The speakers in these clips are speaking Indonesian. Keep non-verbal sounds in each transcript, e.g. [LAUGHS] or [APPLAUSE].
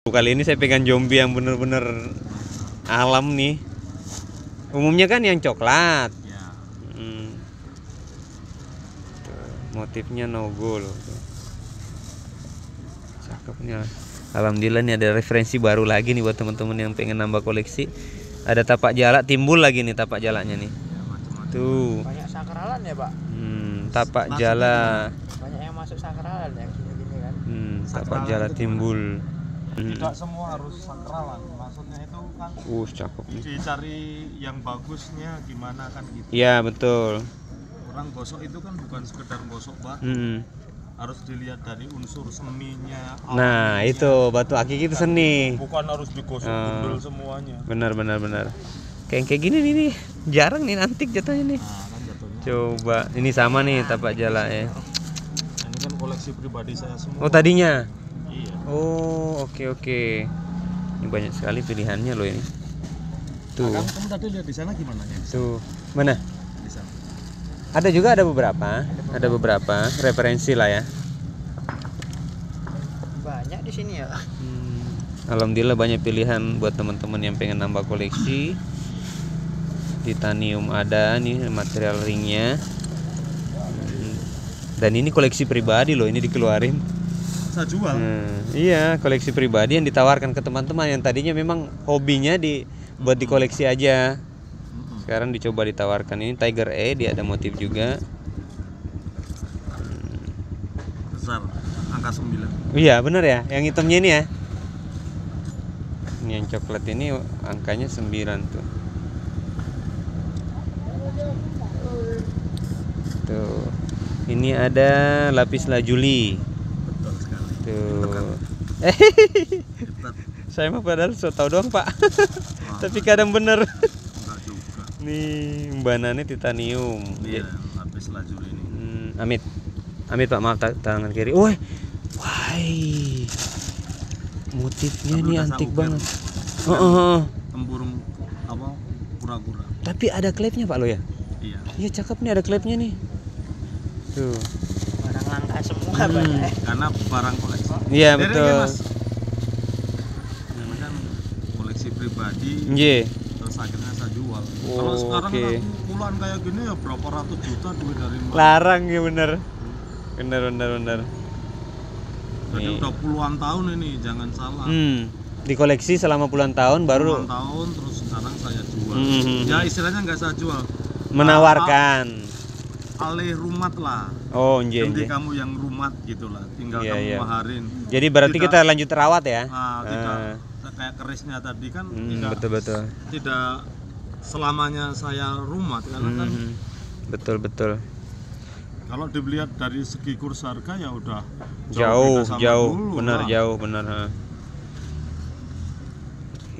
Kali ini saya pegang zombie yang bener-bener alam nih. Umumnya kan yang coklat. ya Hmm. Tuh, motifnya no go loh. tuh. Cakepnya. Alhamdulillah nih ada referensi baru lagi nih buat teman-teman yang pengen nambah koleksi. Ada tapak jala timbul lagi nih tapak jalanya nih. ya macam-macam Tuh. banyak sakralan ya pak Hmm, tapak Masuk jala. banyak yang masuk sakralan yang gini-gini kan Hmm, tapak jala timbul. Hmm. Tidak semua harus sakralan maksudnya itu kan Uh, cakep nih. dicari yang bagusnya gimana kan gitu Iya, betul. orang gosok itu kan bukan sekedar gosok batu Hmm. harus dilihat dari unsur seninya Nah, itu batu akik itu seni. bukan harus digosok Oh. gundul semuanya Benar benar benar. Kayak kayak gini nih, nih. Jarang nih antik jatuhnya nih. nah kan jatuhnya Coba, ini sama nih tapak jala ya. Ini kan koleksi pribadi saya semua Oh, tadinya. Oh, oke oke. Ini banyak sekali pilihannya loh ini. Tuh. Nah, kamu, kamu tadi lihat di sana gimana ya Tuh. Mana? di sana Ada juga ada beberapa. Ada beberapa referensi lah ya. banyak di sini ya Hmm, Alhamdulillah banyak pilihan buat teman-teman yang pengen nambah koleksi. Titanium ada nih material ringnya. Hmm, Dan ini koleksi pribadi loh, ini dikeluarin. Saya jual Hmm, iya, koleksi pribadi yang ditawarkan ke teman-teman yang tadinya memang hobinya di buat dikoleksi aja. Mm-mm. Sekarang dicoba ditawarkan ini Tiger E, dia ada motif juga. besar angka 9 Iya, bener ya. Yang hitamnya ini ya. Ini yang coklat ini angkanya 9 tuh. Tuh. Ini ada lapis lazuli. betul sekali Tuh. Eh, hebat saya mah padahal so tau doang, Pak. Wah, Tapi kadang bener. juga Nih, banannya titanium. iya lapis lajur ini Hmm, Amit. Amit Pak, maaf ta- tangan kiri. Wah. Wah. Motifnya Tapi nih antik banget. Heeh, heeh. tempurung apa kura-kura Tapi ada klepnya Pak lo ya? iya Iya cakep nih ada klepnya nih. Tuh. Langka semua Hmm. banyak karena barang koleksi Iya betul. aja, Mas. Ini kan koleksi pribadi Iya. terus akhirnya saya jual Oh, kalau sekarang oke. aku puluhan kayak gini ya berapa ratus juta duit dari mana Larang ya bener. Bener bener bener. jadi Nih. udah puluhan tahun ini jangan salah Hmm. Dikoleksi selama puluhan tahun baru puluhan tahun terus sekarang saya jual Hmm. ya istilahnya nggak saya jual menawarkan. Alih rumat lah Oh, iya nanti iya. kamu yang rumat gitu lah tinggal Iya, kamu iya. maharin Jadi berarti Tidak- kita lanjut rawat ya? Ah, tidak Ah. kayak kerisnya tadi kan Hmm, tidak betul betul. tidak selamanya saya rumat karena kan Hmm, betul betul. kalau dilihat dari segi kurs harga ya udah Jauh sama jauh, dulu benar lah. jauh benar. ha.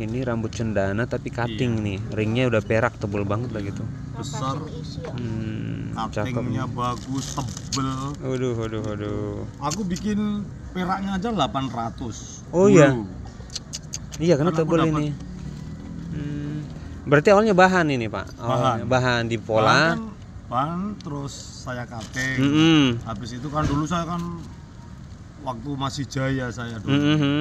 Ini rambut cendana tapi cutting Iya. nih, ringnya udah perak tebel banget lah gitu. besar Hmm, cakep. cuttingnya bagus tebel Waduh, waduh, waduh. aku bikin peraknya aja 800 Oh iya? Iya, karena aku tebel ini. Hmm, berarti awalnya bahan ini pak? Awalnya Bahan. bahan di Bahan pola. kan bahan terus saya cutting Mm-mm. habis itu kan dulu saya kan waktu masih jaya saya dulu Mm-mm.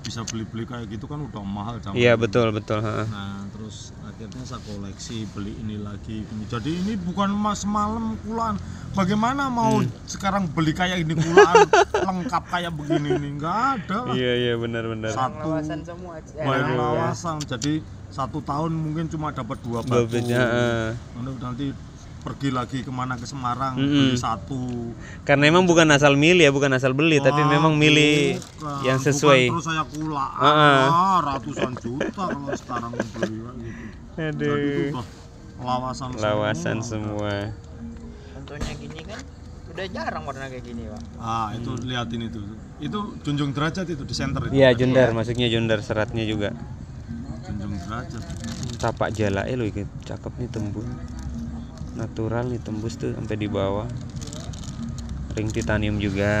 Bisa beli-beli kayak gitu kan udah mahal zaman Iya betul betul. ha. Nah, terus akhirnya saya koleksi beli ini lagi. Jadi ini bukan mas malam kulaan. Bagaimana mau Hmm. sekarang beli kayak ini kulaan [LAUGHS] lengkap kayak begini nih? Enggak ada. lah. Iya iya benar benar. Satu lawasan semua nah, lawasan. Jadi satu tahun mungkin cuma dapat dua batu. nanti pergi lagi ke mana ke Semarang Mm-mm. beli satu. Karena emang bukan asal milih ya, bukan asal beli, tapi Wah, memang milih bukan. yang Bukan sesuai. terus saya kulaan. Ah, Ah, ratusan juta kalau sekarang beli gitu. Jadi itu Aduh. udah lawasan Lawasan semua. semua. contohnya gini kan udah jarang warna kayak gini pak Ah, itu liatin itu. Itu junjung derajat itu di center itu. Iya jundar, masuknya jundar seratnya juga. Junjung derajat. Tapak jala eh lo cakep nih tembus. Natural nih tembus tuh sampai di bawah. Ring titanium juga.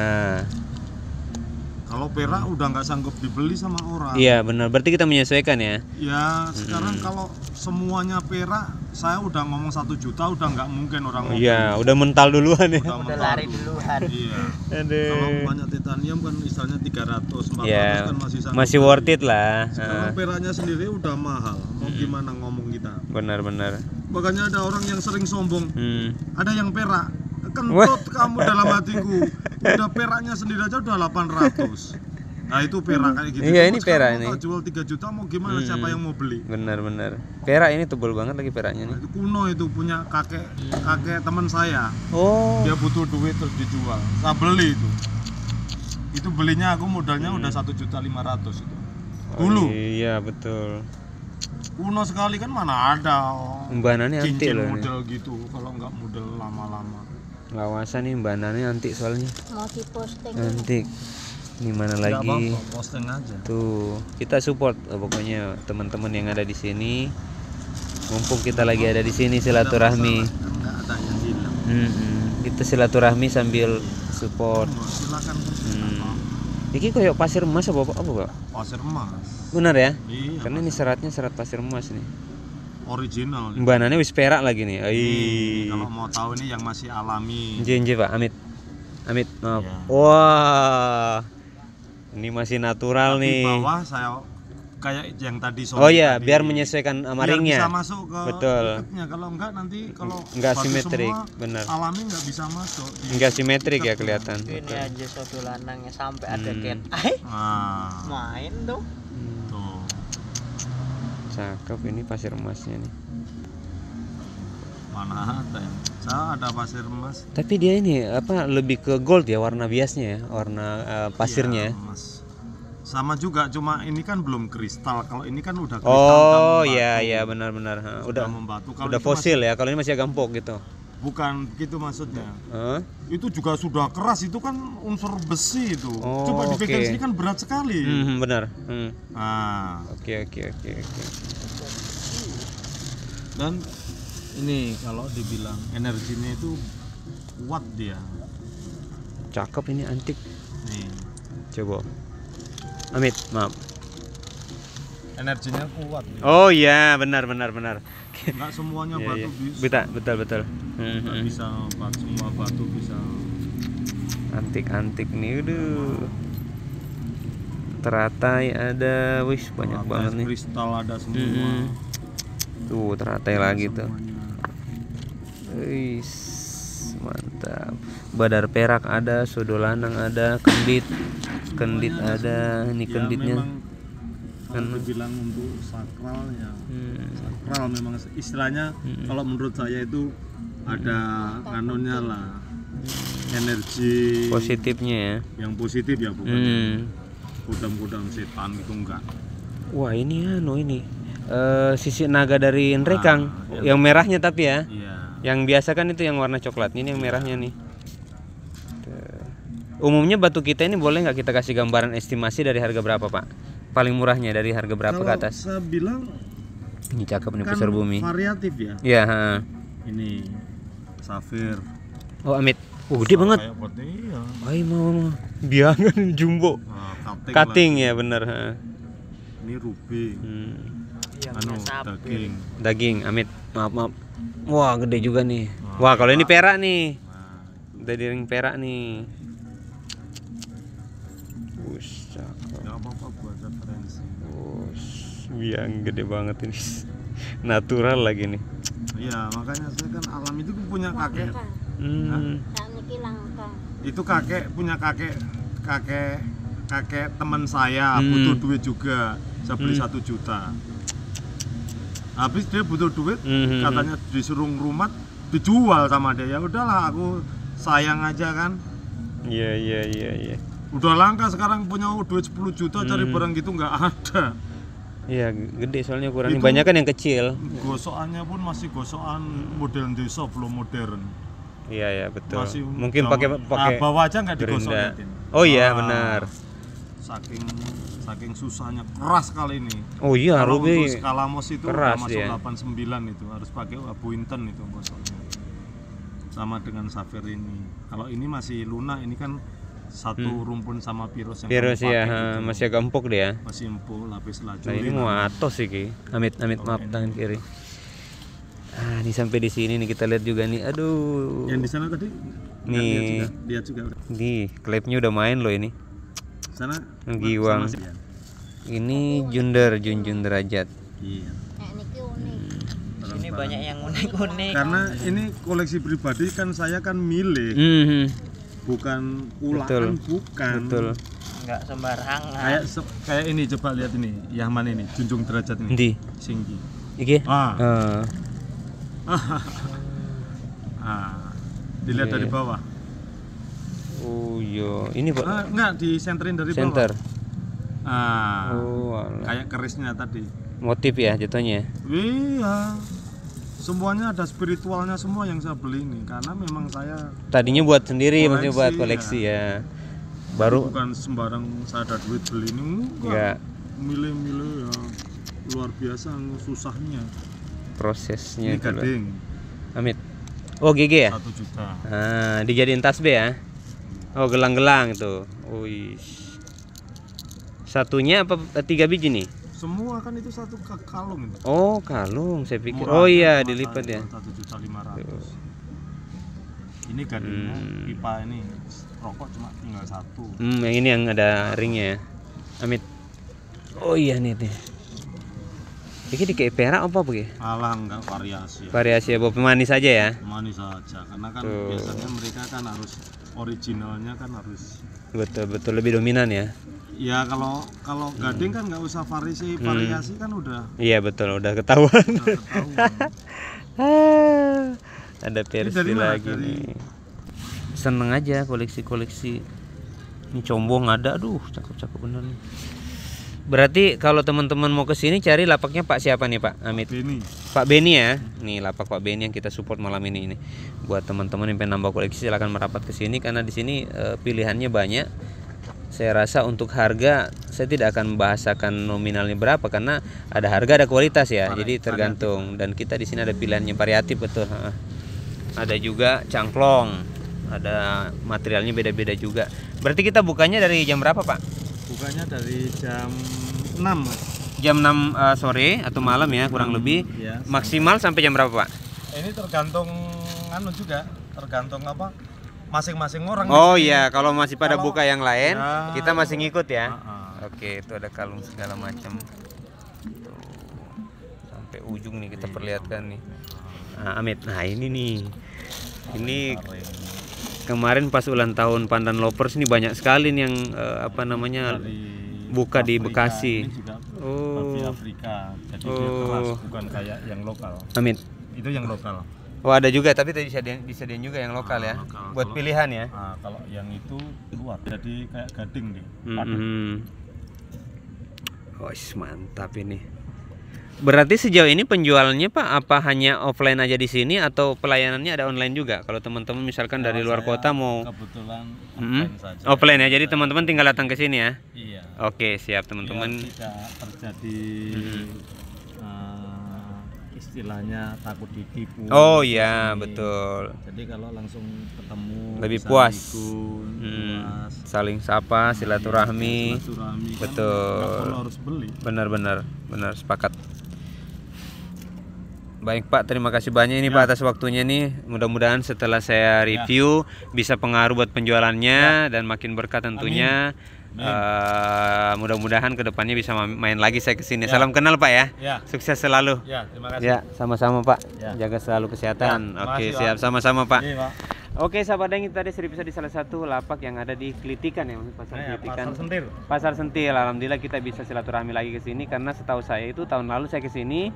Kalau perak udah nggak sanggup dibeli sama orang. Iya benar. Berarti kita menyesuaikan ya. Ya sekarang kalau semuanya perak, saya udah ngomong satu juta udah nggak mungkin orang mau Iya, udah mental duluan ya. Udah Udah mental lari duluan. Iya. Aduh. Kalau banyak titanium kan istilahnya 300, 400 Ya, kan masih sanggup masih worth it lah. Sekarang peraknya sendiri udah mahal. Mau gimana ngomong kita? Benar-benar. Makanya ada orang yang sering sombong, Hmm. ada yang perak. [LAUGHS] Kentut kamu dalam hatiku. Udah peraknya sendiri aja udah 800. Nah, itu perak kayak gitu. Iya, ini perak ini. tak jual 3 juta mau gimana siapa yang mau beli? Benar-benar. Perak ini tebal banget lagi peraknya Nah, nih. itu kuno itu punya kakek kakek teman saya. Oh. Dia butuh duit terus dijual. Saya beli itu. Itu belinya aku modalnya udah satu juta lima ratus itu. Dulu Iya, betul. kuno sekali kan mana ada Embanannya antik cincin loh ini. model gitu kalau nggak model lama-lama. Lawasan nih embanannya antik soalnya. mau diposting Antik. Ini mana Nggak lagi? posting aja. Tuh, kita support eh, pokoknya teman-teman yang ada di sini. Mumpung kita lagi ada di sini silaturahmi. Mm-mm. Kita silaturahmi sambil support. Hmm. Iki koyok pasir emas apa apa, apa Pak? pasir emas. Benar ya? Iya, Karena ini seratnya serat pasir emas nih. original. Embanannya wis perak lagi nih. Nih, kalau mau tahu ini yang masih alami. Nje, Pak, amit. Amit, maaf. Iya. Wah. Ini masih natural Di nih. bawah saya kayak yang tadi sore Oh iya, tadi. biar menyesuaikan sama Biar ringnya. bisa masuk ke Betul. ikatnya. Kalau enggak nanti kalau Nggak batu simetrik, benar. Alami nggak bisa masuk. Di- Enggak simetrik ya kelihatan. Ini aja soto lanangnya sampai ada Hmm. cat. Ay, Nah, main tuh. Hmm, tuh. cakep ini pasir emasnya nih. Mana ada ya? Saya ada pasir emas. Tapi dia ini apa lebih ke gold ya warna biasnya ya, warna eh, pasirnya. Iya, ya. emas. Sama juga, cuma ini kan belum kristal. Kalau ini kan udah kristal. Oh iya iya benar-benar. Udah Udah membatu. Kalau udah fosil ya. Kalau ini masih agak empuk gitu. masih- bukan begitu maksudnya. Hah? Itu juga sudah keras. Itu kan unsur besi itu. Oh, Coba dipegang sini kan berat sekali. Hmm, benar. Hmm. Nah, Oke oke oke oke. dan ini kalau dibilang energinya itu kuat dia. Cakep ini antik. Nih, Coba. Amit, maaf. energinya kuat. Dia. Oh iya, benar benar benar. Nggak semuanya Iya, batu iya. bisa. Betul betul betul. Hmm, Nggak hmm. bisa batu semua batu bisa. Antik-antik nih, aduh. Teratai ada, wis banyak banget nih. Kristal ada semua. Mm-mm. Tuh, teratai lagi tuh. Semuanya. Wis, mantap. Badar perak ada, sodo lanang ada, kendit, kendit ada. Ini Ya, kenditnya. kalau dibilang untuk sakral ya Hmm. sakral memang istilahnya Mm-mm. kalau menurut saya itu ada kanunnya lah energi Positifnya ya. yang positif ya bukan Hmm. kudam-kudam setan itu enggak Wah ini anu ini eh sisi naga dari Nrekang, Ah, yang merahnya tapi ya. iya Yang biasa kan itu yang warna coklat, ini yang merahnya nih. Tuh. Umumnya batu kita ini boleh nggak kita kasih gambaran estimasi dari harga berapa pak? Paling murahnya dari harga berapa kalau ke atas? saya bilang Ini cakep nih kan pusar bumi. variatif ya Iya. ha. ini safir Oh amit. Oh gede banget. kayak buat iya Ay mau mau. Biangan jumbo. Nah, cutting Cutting ya bener. ha. ini ruby Hmm. Yang anu daging Daging amit. Maaf maaf. Wah gede juga nih. Wah kalau ini perak nih. nah Udah di ring perak nih. Apa-apa buat referensi biang gede banget ini. [LAUGHS] Natural lagi nih. iya makanya saya kan alam itu punya kakek Hmm. itu kakek punya kakek kakek kakek teman saya Hmm. butuh duit juga saya beli Hmm. satu juta habis dia butuh duit Hmm. katanya disuruh rumah dijual sama dia ya udahlah aku sayang aja kan Iya iya iya iya. udah langka sekarang punya duit 10 juta cari Hmm. barang gitu nggak ada Iya gede soalnya ukurannya Itu- banyak kan yang kecil. gosokannya pun masih gosokan model desa belum modern Iya ya betul. masih Mungkin pakai pakai nah, bawa aja nggak digosok. Oh iya Ah, benar. saking saking susahnya keras kali ini Oh iya Kalau Ruby. untuk skala mos itu keras masuk dia. 89 itu harus pakai abu inten itu gosoknya sama dengan safir ini kalau ini masih lunak ini kan satu rumpun sama virus yang Virus ya, itu. masih agak empuk dia. masih empuk lapis Nah, lazuli ini mau atos sih Ki. Amit amit maaf tangan kiri. Ah, ini sampai di sini nih kita lihat juga nih. Aduh. yang di sana tadi Nih. lihat juga, lihat juga. Nih, klepnya udah main loh ini. sana Giwang. sama ya. Ini Junder, Junjun derajat. iya unik. Ini banyak yang unik-unik. karena ini koleksi pribadi kan saya kan milih Mhm. bukan ulaan Betul. bukan Betul. Enggak sembarangan. kayak se- kayak ini coba lihat ini Yahman ini junjung derajat ini Di. Singgi Iki. ah Ah. [LAUGHS] ah dilihat Iya, dari iya. bawah Oh iya, ini Pak. ah, enggak disenterin dari Center. bawah ah Oh, alah. kayak kerisnya tadi motif ya jatuhnya. iya semuanya ada spiritualnya semua yang saya beli ini karena memang saya Tadinya buat sendiri, maksudnya buat Koleksi, koleksi ya. Baru bukan sembarang saya ada duit beli ini enggak enggak milih-milih ya luar biasa susahnya prosesnya ini gading Amit. Oh, GG ya? satu juta Ah, dijadiin tas B ya. Oh, gelang-gelang itu. Wih. Satunya apa eh, tiga biji nih? semua kan itu satu ka- kalung itu Oh, kalung saya pikir. Murah Oh kan, iya, cuma dilipat ya. juta ratus ini gadingnya Hmm. pipa ini rokok cuma tinggal satu Hmm, yang ini yang ada ringnya ya. Amit. Oh iya nih nih. Ini di kayak perak apa begini? alah enggak variasi ya. Variasi ya, bawa pemanis aja ya. manis saja karena kan Tuh. biasanya mereka kan harus originalnya kan harus Betul betul lebih dominan ya. Ya kalau kalau gading kan nggak usah variasi Hmm. variasi kan udah Iya betul, udah ketahuan. udah ketahuan Ah, [LAUGHS] ada versi lagi Dari- nih. Seneng aja koleksi-koleksi. Ini combong ada, aduh cakep-cakep bener nih. Berarti kalau teman-teman mau ke sini cari lapaknya Pak siapa nih Pak Amit? ini Pak Beni ya. Nih lapak Pak Beni yang kita support malam ini ini. Buat teman-teman yang pengen nambah koleksi silahkan merapat ke sini karena di sini eh, pilihannya banyak. Saya rasa untuk harga saya tidak akan membahasakan nominalnya berapa karena ada harga ada kualitas ya. Jadi tergantung dan kita di sini ada pilihannya variatif betul. Ada juga cangklong. Ada materialnya beda-beda juga. Berarti kita bukanya dari jam berapa, Pak? bukanya dari jam 6 Jam 6 eh, sore atau malam ya, kurang lebih. ya Maksimal sampai jam berapa, Pak? ini tergantung anu juga tergantung apa masing-masing orang Oh iya, kalau masih pada Kalau- buka yang lain, Ya. kita masih ngikut ya. Ah, Oke, itu ada kalung segala macam. Sampai ujung nih kita perlihatkan nih. Nah, Amit. Nah, ini nih. Ini kemarin pas ulang tahun Pandan Lovers ini banyak sekali nih yang eh, apa namanya dari buka di Afrika. Bekasi. ini juga Oh. Afrika jadi dia Oh. keras bukan kayak yang lokal Amit. itu yang lokal Oh, ada juga tapi tadi disediain, disediain juga yang lokal ya. Ah, lokal. Buat Kalau- pilihan ya. nah, kalau yang itu luar jadi kayak gading nih. Mm-hmm. Wih, mantap ini. Berarti sejauh ini penjualannya Pak apa hanya offline aja di sini atau pelayanannya ada online juga? Kalau teman-teman misalkan dari luar kota mau kebetulan Mm-mm. offline saja offline ya. Jadi teman-teman tinggal datang ke sini ya. iya Oke, siap teman-teman. tidak terjadi eh, istilahnya takut ditipu Oh iya, betul. jadi kalau langsung ketemu Lebih puas. ikut, Hmm, puas. saling sapa, silaturahmi. Silaturahmi kan Betul. harus beli Benar-benar, benar sepakat. Baik Pak, terima kasih banyak ini Ya. Pak atas waktunya nih. Mudah-mudahan setelah saya review bisa pengaruh buat penjualannya dan makin berkah tentunya. Amin. Eh, mudah-mudahan ke depannya bisa ma- main lagi saya ke sini. Ya. Salam kenal Pak ya. ya Sukses selalu. ya terima kasih Ya, sama-sama Pak. Ya. Jaga selalu kesehatan. Ya, Oke, siap sama-sama Pak. Iya, Pak. Oke, sahabat Deng, itu tadi seri bisa di salah satu lapak yang ada di Klitikan ya, pasar ya, Klitikan. pasar sentir Pasar Sentil, alhamdulillah kita bisa silaturahmi lagi ke sini karena setahu saya itu tahun lalu saya ke sini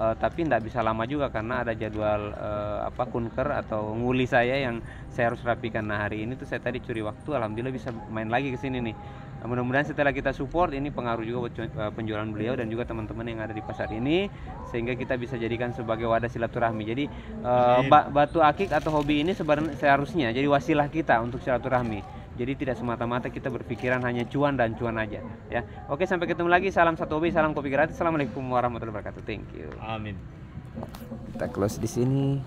eh, tapi tidak bisa lama juga karena ada jadwal eh, apa kunker atau nguli saya yang saya harus rapikan. Nah hari ini tuh saya tadi curi waktu, alhamdulillah bisa main lagi ke sini nih. Nah, mudah-mudahan setelah kita support ini pengaruh juga buat eh, penjualan beliau dan juga teman-teman yang ada di pasar ini sehingga kita bisa jadikan sebagai wadah silaturahmi. Jadi ba- batu akik atau hobi ini sebenarnya seharusnya jadi wasilah kita untuk silaturahmi. Jadi tidak semata-mata kita berpikiran hanya cuan dan cuan aja ya. Oke, sampai ketemu lagi. Salam satu hobi, salam kopi gratis. Assalamualaikum warahmatullahi wabarakatuh. Thank you. amin Kita close di sini.